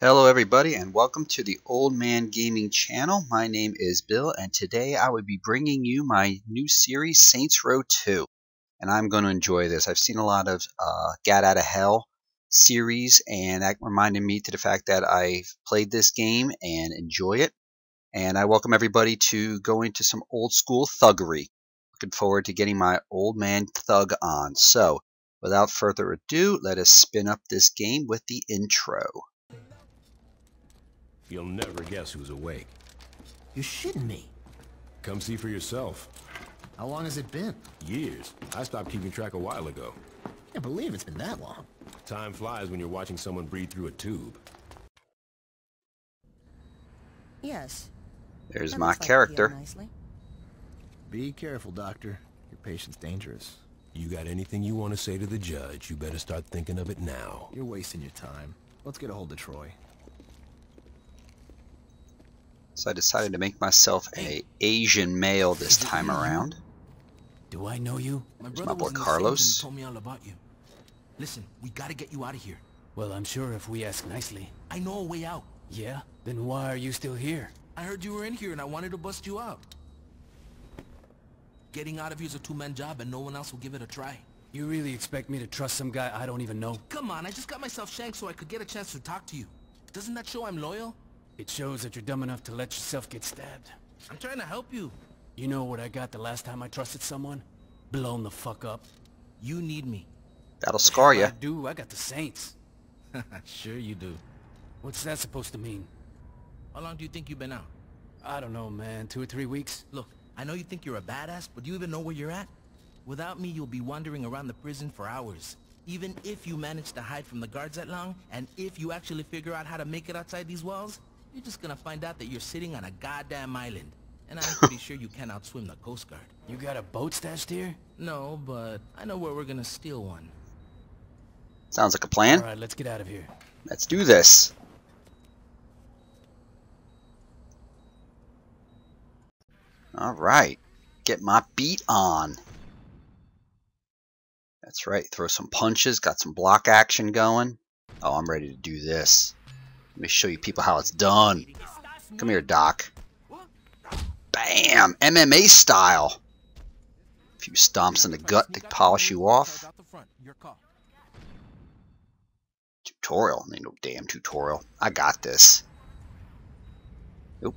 Hello everybody and welcome to the Old Man Gaming channel. My name is Bill and today I would be bringing you my new series Saints Row 2 and I'm going to enjoy this. I've seen a lot of uh, Gat Out of Hell series and that reminded me to the fact that I've played this game and enjoy it and I welcome everybody to go into some old school thuggery. Looking forward to getting my old man thug on. So without further ado let us spin up this game with the intro. You'll never guess who's awake. You're shitting me. Come see for yourself. How long has it been? Years. I stopped keeping track a while ago. I Can't believe it's been that long. Time flies when you're watching someone breathe through a tube. Yes. There's That my looks like character. nicely. Be careful, Doctor. Your patient's dangerous. You got anything you want to say to the judge, you better start thinking of it now. You're wasting your time. Let's get a hold of Troy. So I decided to make myself a Asian male this time around. Do I know you? My There's brother my boy was in the Carlos. Told me all about you. Listen, we gotta get you out of here. Well, I'm sure if we ask nicely. I know a way out. Yeah? Then why are you still here? I heard you were in here and I wanted to bust you out. Getting out of here's a two-man job and no one else will give it a try. You really expect me to trust some guy I don't even know? Come on, I just got myself shanked so I could get a chance to talk to you. Doesn't that show I'm loyal? It shows that you're dumb enough to let yourself get stabbed. I'm trying to help you. You know what I got the last time I trusted someone? Blown the fuck up. You need me. That'll scar I you. do, I got the Saints. sure you do. What's that supposed to mean? How long do you think you've been out? I don't know, man. Two or three weeks? Look, I know you think you're a badass, but do you even know where you're at? Without me, you'll be wandering around the prison for hours. Even if you manage to hide from the guards that long, and if you actually figure out how to make it outside these walls, you're just gonna find out that you're sitting on a goddamn island. And I'm pretty sure you can't outswim the Coast Guard. You got a boat stashed here? No, but I know where we're gonna steal one. Sounds like a plan. Alright, let's get out of here. Let's do this. Alright. Get my beat on. That's right. Throw some punches. Got some block action going. Oh, I'm ready to do this. Let me show you people how it's done. Come here, Doc. Bam! MMA style. A few stomps in the gut to polish you off. Tutorial. Ain't no damn tutorial. I got this. Oop.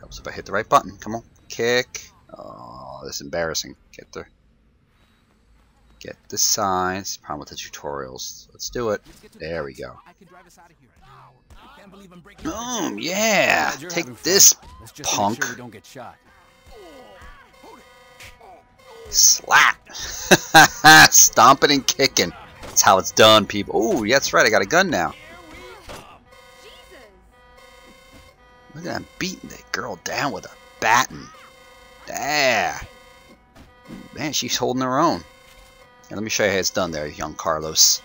Helps if I hit the right button. Come on. Kick. Oh, this is embarrassing. Get the get the signs. Problem with the tutorials. Let's do it. There we go. Boom, yeah. Take this, Let's punk. make sure we don't get shot. Slap. Stomping and kicking. That's how it's done, people. Oh, that's right. I got a gun now. Look at that beating that girl down with a baton. Yeah. Man, she's holding her own. Here, let me show you how it's done there, young Carlos.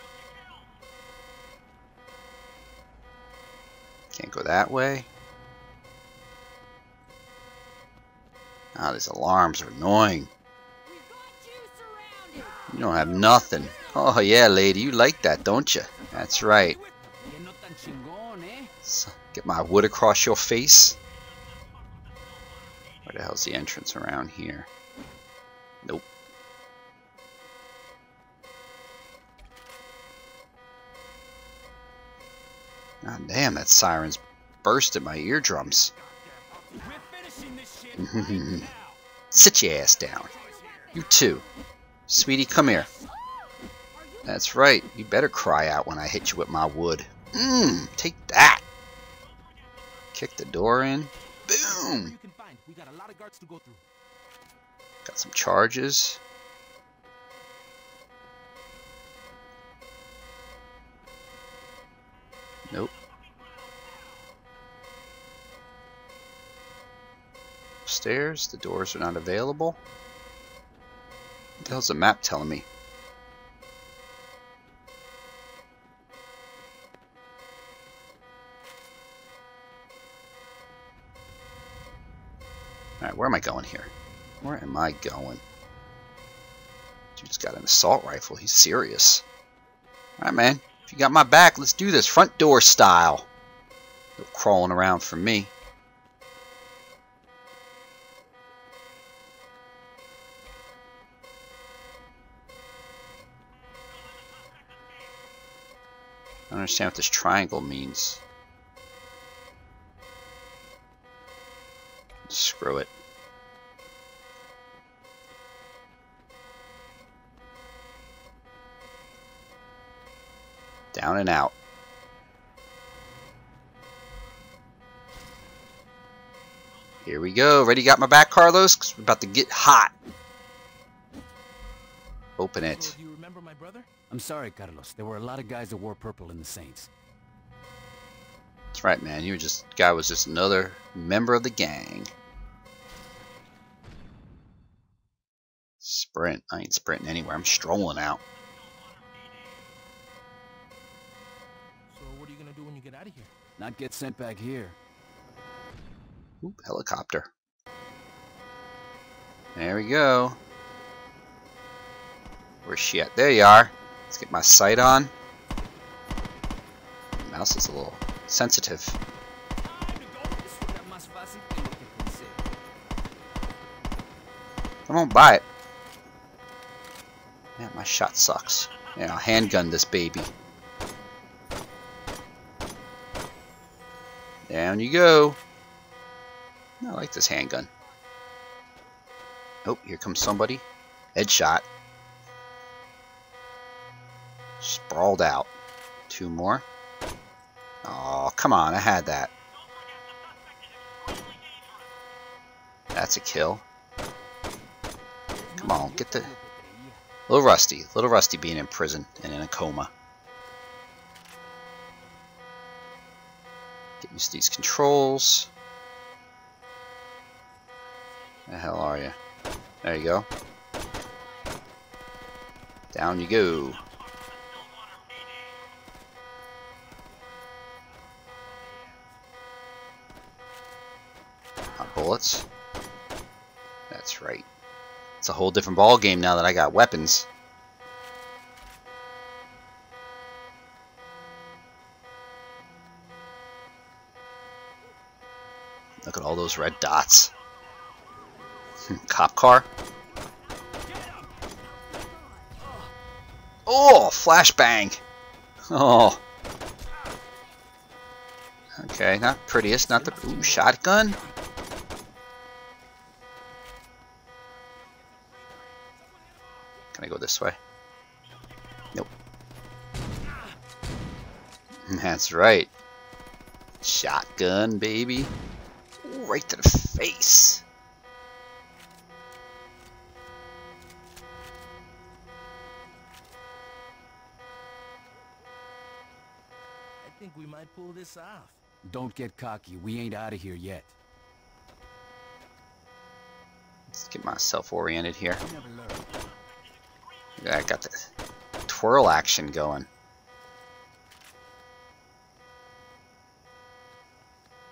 Can't go that way. Ah, these alarms are annoying. You don't have nothing. Oh yeah, lady, you like that, don't you? That's right. Get my wood across your face. Where the hell's the entrance around here? Nope. God damn, that siren's burst at my eardrums. Sit your ass down. You too. Sweetie, come here. That's right. You better cry out when I hit you with my wood. Mmm, take that. Kick the door in. Boom. Got some charges. Nope. Upstairs, the doors are not available. What the hell's the map telling me? Alright, where am I going here? Where am I going? Dude's got an assault rifle. He's serious. Alright, man. If you got my back, let's do this. Front door style. No crawling around for me. I don't understand what this triangle means. Down and out. Here we go. Ready got my back, Carlos? Because we're about to get hot. Open it. Oh, do you remember my brother? I'm sorry, Carlos. There were a lot of guys that wore purple in the Saints. That's right, man. You were just guy was just another member of the gang. Sprint. I ain't sprinting anywhere. I'm strolling out. Not get sent back here. Ooh, helicopter. There we go. Where's she at? There you are. Let's get my sight on. The mouse is a little sensitive. I won't buy it. Yeah, my shot sucks. Yeah, I'll handgun this baby. Down you go. I like this handgun. Oh, here comes somebody. Headshot. Sprawled out. Two more. Oh, come on, I had that. That's a kill. Come on, get the... little rusty. little rusty being in prison and in a coma. To these controls. The hell are you? There you go. Down you go. Hot bullets. That's right. It's a whole different ball game now that I got weapons. Look at all those red dots. Cop car. Oh, flashbang. Oh. Okay, not prettiest, not the ooh, shotgun. Can I go this way? Nope. That's right. Shotgun, baby. Ooh, right to the face. I think we might pull this off. Don't get cocky. We ain't out of here yet. Let's get myself oriented here. You never learn. Yeah, I got the twirl action going.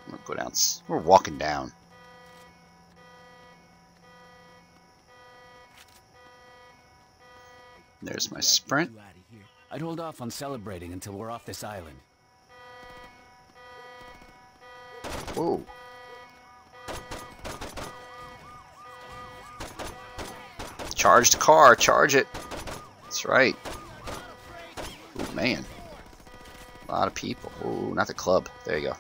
I'm gonna go down. We're walking down. There's my sprint. You outta here. I'd hold off on celebrating until we're off this island. Whoa. Charge the car, charge it. That's right. Oh man. A lot of people. Oh, not the club. There you go.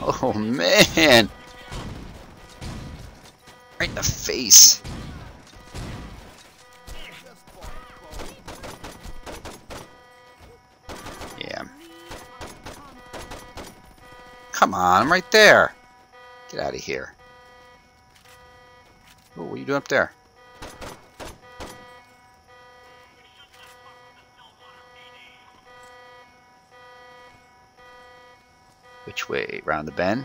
Oh man. Right in the face. Yeah. Come on, I'm right there. Get out of here. Oh, what are you doing up there? Which way? Round the bend?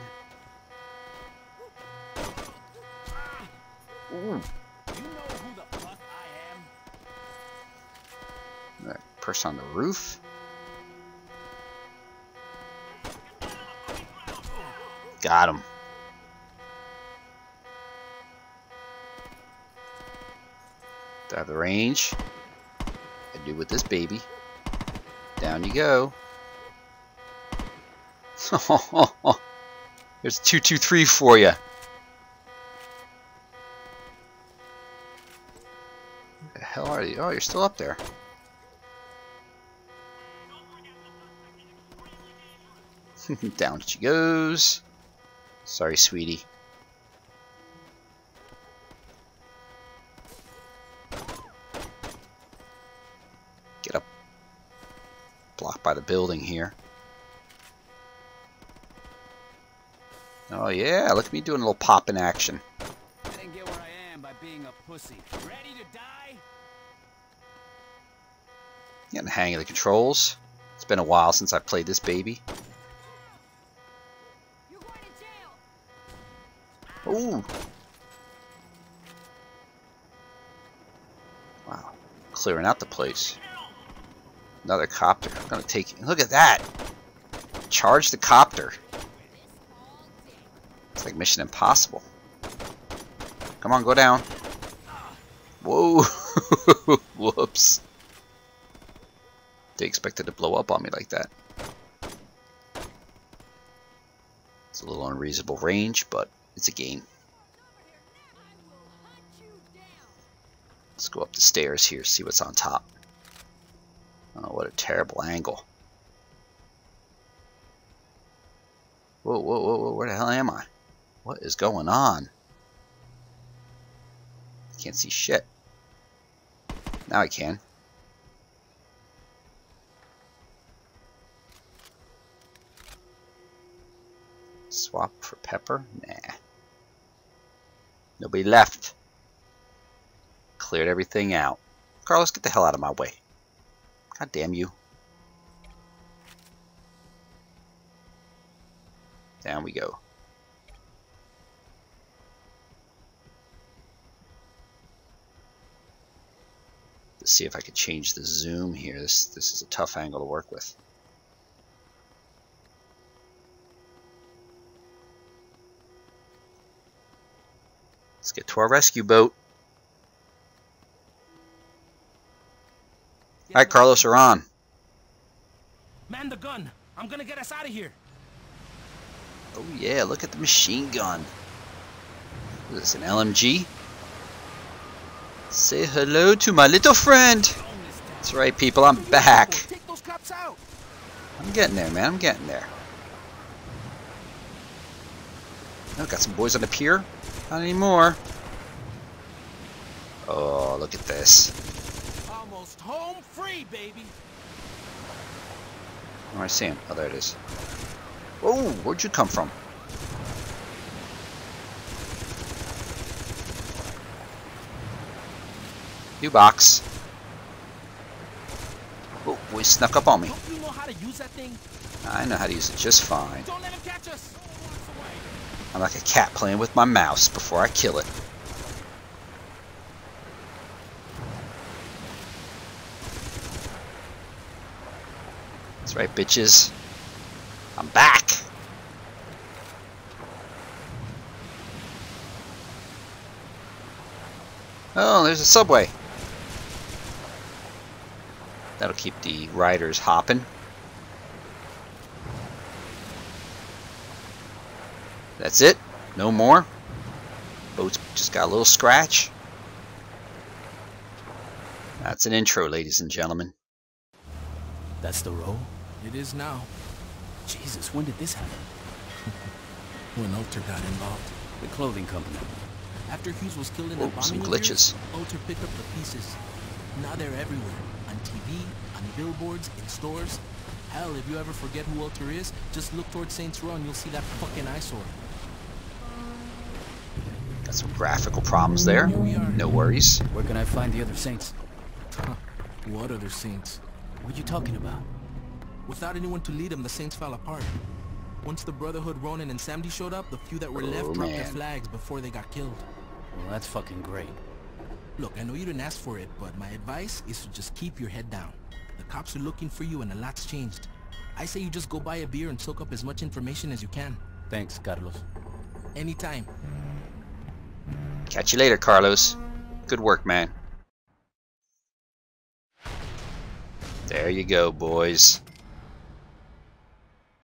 Ooh. That person on the roof? Got him. Do I have the range? I do with this baby. Down you go. There's 223 for you. The hell are you? Oh, you're still up there. Down she goes. Sorry, sweetie. Get up. Blocked by the building here. Oh yeah, look at me doing a little pop in action. I didn't get where I am by being a pussy. Ready to die? Getting the hang of the controls. It's been a while since I played this baby. You're going to jail. Ooh. Wow. Clearing out the place. Another copter. I'm gonna take look at that. Charge the copter. It's like Mission Impossible. Come on, go down. Whoa. Whoops. They expected to blow up on me like that. It's a little unreasonable range, but it's a game. Let's go up the stairs here, see what's on top. Oh, what a terrible angle. Whoa, whoa, whoa, whoa, where the hell am I? What is going on? Can't see shit. Now I can. Swap for pepper? Nah. Nobody left. Cleared everything out. Carlos, get the hell out of my way. God damn you. Down we go. Let's see if I can change the zoom here. This this is a tough angle to work with. Let's get to our rescue boat. Alright, Carlos, are on. Man the gun. I'm gonna get us out of here. Oh yeah, look at the machine gun. This is this an LMG? Say hello to my little friend. That's right, people, I'm back. Take those cops out. I'm getting there, man. I'm getting there. Oh, got some boys on the pier? Not anymore. Oh, look at this. Almost home free, baby. Where do I see him? Oh, there it is. Whoa, where'd you come from? You box. Oh, boy snuck up on me. Don't you know how to use that thing? I know how to use it just fine. Don't let him catch us. I'm like a cat playing with my mouse before I kill it. That's right, bitches. I'm back. Oh, there's a subway. That'll keep the riders hopping. That's it. No more. Boat's just got a little scratch. That's an intro, ladies and gentlemen. That's the row? It is now. Jesus, when did this happen? When Ultor got involved. The clothing company. After Hughes was killed in Whoa, the bombing some glitches. yours, Ultor picked up the pieces. Now they're everywhere. On TV, on billboards, in stores. Hell, if you ever forget who Ultor is, just look towards Saints Row and you'll see that fucking eyesore. Got some graphical problems there. Here we are. No worries. Where can I find the other saints? What other Saints? What are you talking about? Without anyone to lead them, the Saints fell apart. Once the Brotherhood, Ronin, and Samedi showed up, the few that were Oh, left dropped their flags before they got killed. Well, that's fucking great. Look, I know you didn't ask for it, but my advice is to just keep your head down. The cops are looking for you and a lot's changed. I say you just go buy a beer and soak up as much information as you can. Thanks, Carlos. Anytime. Catch you later, Carlos. Good work, man. There you go, boys.